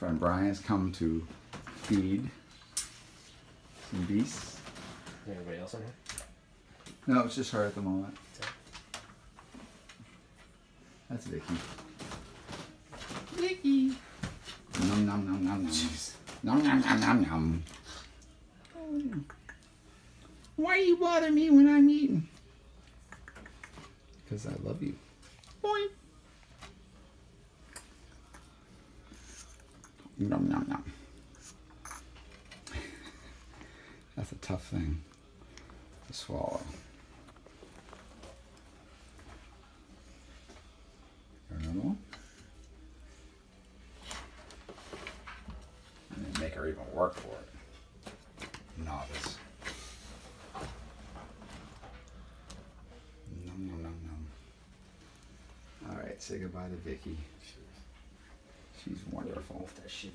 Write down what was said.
friend Brian has come to feed some beasts. Anybody else in here? No, it's just her at the moment. That's Vicky. Vicky. Nom nom nom nom nom. Nom nom nom nom nom. Oh. Why you bother me when I'm eating? Because I love you. Boy. Nom nom nom. That's a tough thing to swallow. Another one? And make her even work for it. Novice. Nom nom nom nom. Alright, say goodbye to Vicky. She's wonderful. conftaşı